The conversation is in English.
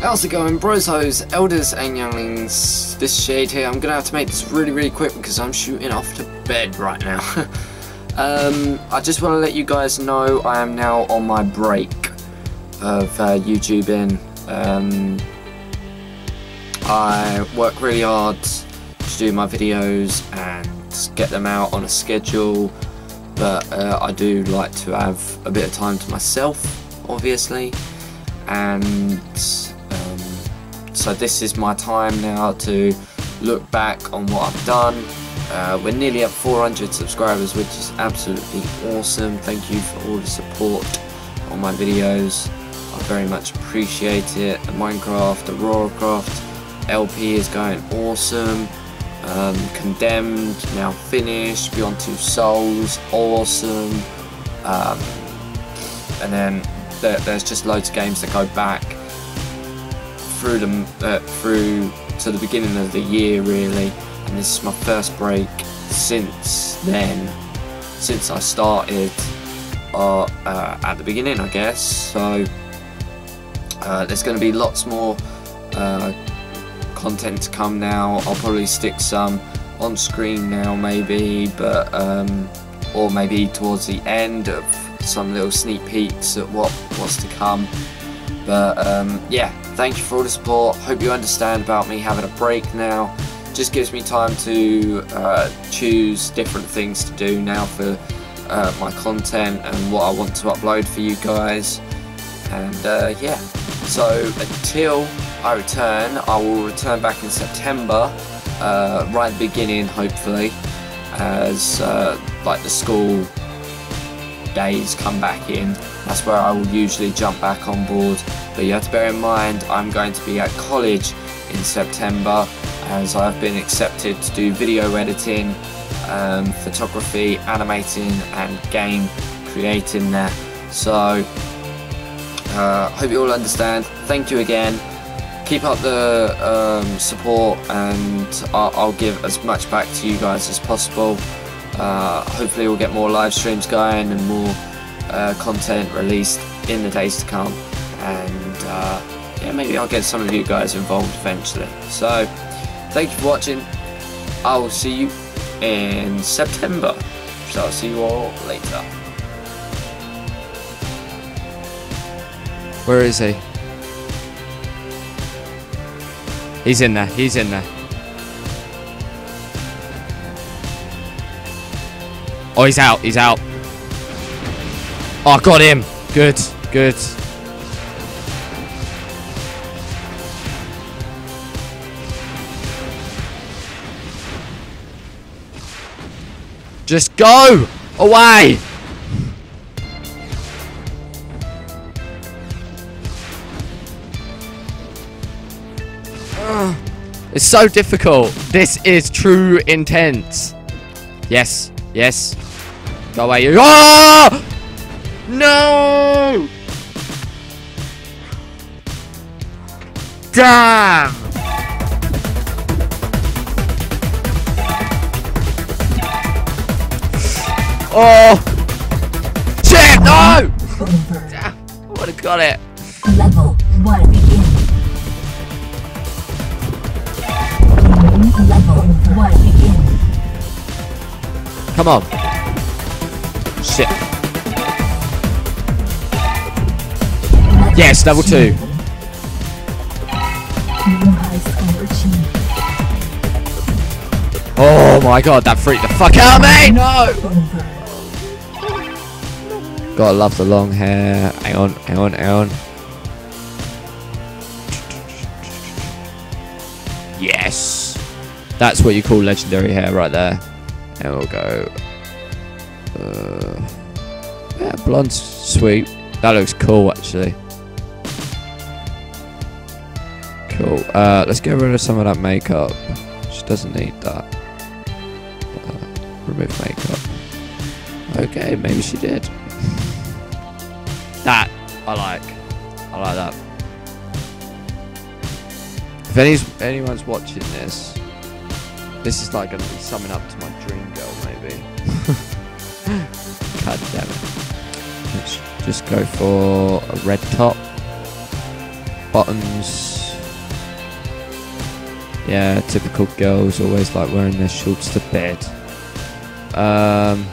How's it going, brozos, elders and younglings? This Shade here. I'm gonna have to make this really really quick because I'm shooting off to bed right now. um, I just want to let you guys know I am now on my break of uh, YouTubing. Um, I work really hard to do my videos and get them out on a schedule but uh, I do like to have a bit of time to myself obviously and so this is my time now to look back on what I've done. Uh, we're nearly at 400 subscribers, which is absolutely awesome. Thank you for all the support on my videos. I very much appreciate it. The Minecraft, the Roarcraft LP is going awesome. Um, Condemned, now finished. Beyond Two Souls, awesome. Um, and then there, there's just loads of games that go back through the uh, through to the beginning of the year really, and this is my first break since then, since I started uh, uh, at the beginning, I guess. So uh, there's going to be lots more uh, content to come now. I'll probably stick some on screen now, maybe, but um, or maybe towards the end of some little sneak peeks at what what's to come. But um, yeah, thank you for all the support. Hope you understand about me having a break now. Just gives me time to uh, choose different things to do now for uh, my content and what I want to upload for you guys. And uh, yeah, so until I return, I will return back in September, uh, right at the beginning, hopefully, as uh, like the school days come back in. That's where I will usually jump back on board but you have to bear in mind I'm going to be at college in September as I've been accepted to do video editing, um, photography, animating and game creating there. So uh, hope you all understand. Thank you again. Keep up the um, support and I'll, I'll, give as much back to you guys as possible. Uh, hopefully we'll get more live streams going and more uh, content released in the days to come and uh, yeah, maybe I'll get some of you guys involved eventually. So, thank you for watching. I will see you in September. So I'll see you all later. Where is he? He's in there. He's in there. Oh, he's out. He's out. Oh, I got him. Good. Good. Just go away. It's so difficult. This is true intense. Yes. Yes. Go away. Oh! No! Damn! Oh! Shit! No! I would have got it. Level one begin. Level one begin. Come on. Shit. Yes, level two. Oh my god, that freaked the fuck out of me! No! Gotta love the long hair. Hang on, hang on, hang on. Yes! That's what you call legendary hair right there. And we'll go. Uh, yeah, blonde sweep. That looks cool actually. Cool. Uh, let's get rid of some of that makeup. She doesn't need that. Uh, remove makeup. Okay, maybe she did. That I like. I like that. If any, anyone's watching this, this is like going to be summing up to my dream girl, maybe. just go for a red top. buttons. Yeah, typical girls always like wearing their shorts to bed. Um,